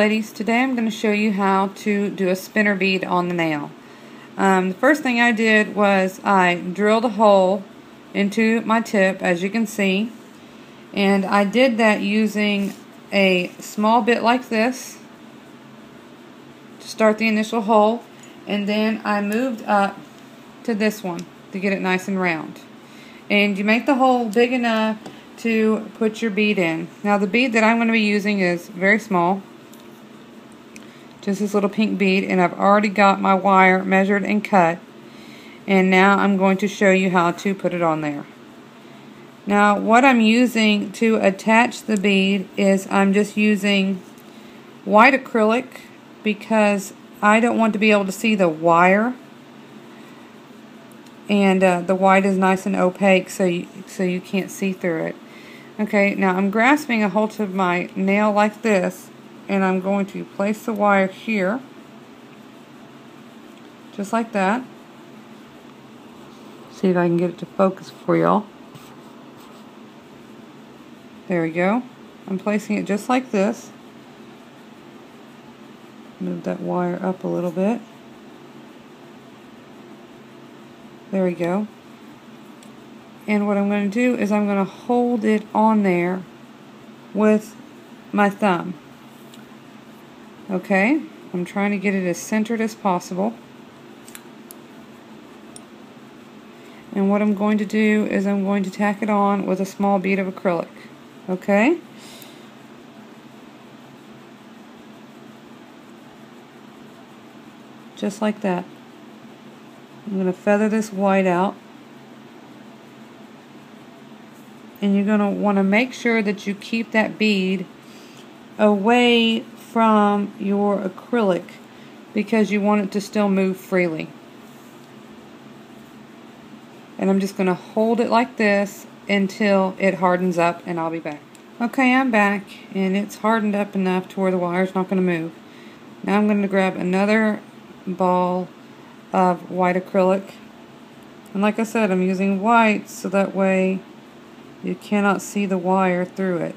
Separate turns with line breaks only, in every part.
ladies, today I'm going to show you how to do a spinner bead on the nail. Um, the first thing I did was I drilled a hole into my tip as you can see and I did that using a small bit like this to start the initial hole and then I moved up to this one to get it nice and round and you make the hole big enough to put your bead in. Now the bead that I'm going to be using is very small. Just this little pink bead and I've already got my wire measured and cut. And now I'm going to show you how to put it on there. Now what I'm using to attach the bead is I'm just using white acrylic because I don't want to be able to see the wire and uh, the white is nice and opaque so you, so you can't see through it. Okay, now I'm grasping a hold of my nail like this, and I'm going to place the wire here, just like that. See if I can get it to focus for y'all. There we go. I'm placing it just like this. Move that wire up a little bit. There we go. And what I'm going to do is I'm going to hold it on there with my thumb. Okay, I'm trying to get it as centered as possible. And what I'm going to do is I'm going to tack it on with a small bead of acrylic. Okay? Just like that. I'm going to feather this white out. and you're going to want to make sure that you keep that bead away from your acrylic because you want it to still move freely. And I'm just going to hold it like this until it hardens up and I'll be back. Okay, I'm back and it's hardened up enough to where the wire's not going to move. Now I'm going to grab another ball of white acrylic. And like I said, I'm using white so that way you cannot see the wire through it.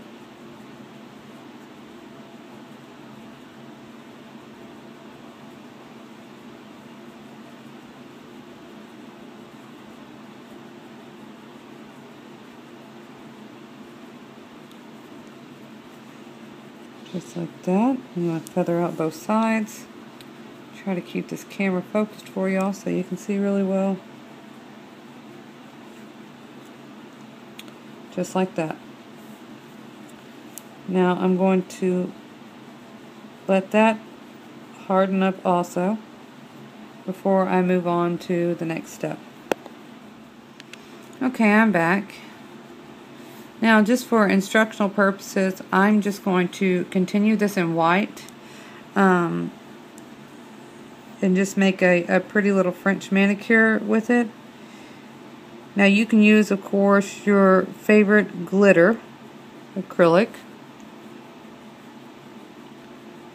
Just like that. I'm going to feather out both sides. Try to keep this camera focused for y'all so you can see really well. just like that. Now I'm going to let that harden up also before I move on to the next step. Okay, I'm back. Now just for instructional purposes, I'm just going to continue this in white um, and just make a, a pretty little French manicure with it. Now you can use, of course, your favorite glitter, acrylic,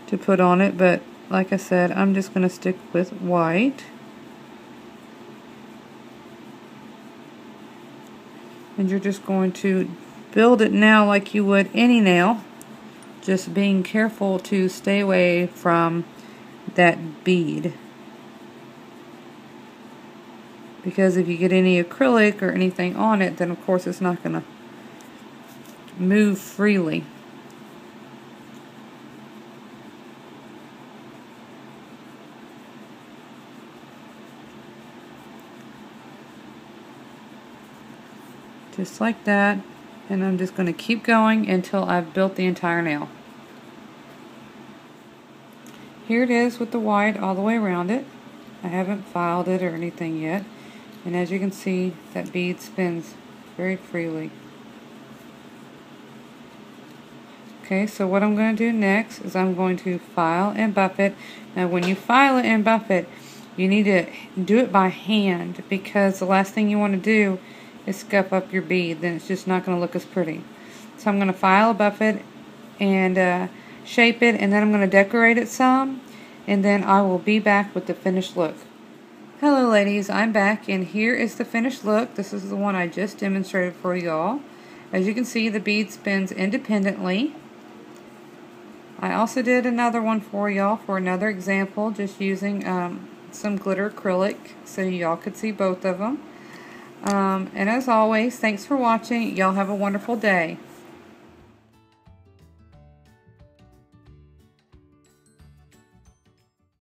to put on it, but like I said, I'm just going to stick with white. And you're just going to build it now like you would any nail, just being careful to stay away from that bead. Because if you get any acrylic or anything on it then of course it's not going to move freely. Just like that and I'm just going to keep going until I've built the entire nail. Here it is with the white all the way around it. I haven't filed it or anything yet. And as you can see, that bead spins very freely. Okay, so what I'm going to do next is I'm going to file and buff it. Now when you file it and buff it, you need to do it by hand because the last thing you want to do is scuff up your bead. Then it's just not going to look as pretty. So I'm going to file, buff it, and uh, shape it, and then I'm going to decorate it some, and then I will be back with the finished look. Hello ladies, I'm back and here is the finished look. This is the one I just demonstrated for y'all. As you can see the bead spins independently I also did another one for y'all for another example, just using um, some glitter acrylic so y'all could see both of them. Um, and as always, thanks for watching. Y'all have a wonderful day.